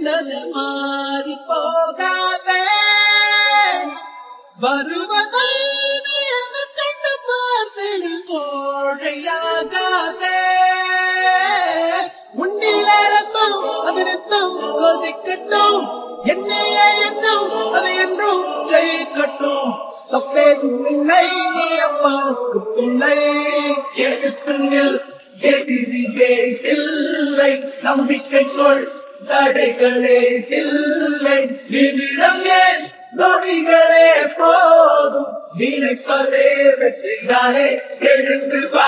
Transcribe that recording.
வந்தது மாறி போகாத. வருவதை கண்டு பார்த்தடி கோழையாகாத. உன்னில ரத்தம் அது நித்தம் கொதிக்கட்டும் என்னைய எண்ணம் அது என்றும் ஜெயிக்கட்டும் தப்பேதும் இல்லை நீ அம்மாவுக்கு பிள்ளை. எதிர்ப்புங்கள் எதிரி வேறு இல்லை. நம்பிக்கை சொல் தடைகளே இல்லை நிமிடம் நொடிகளே போதும். நினைப்பதே வெற்றிதானே. எழுந்து பா